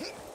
Huh?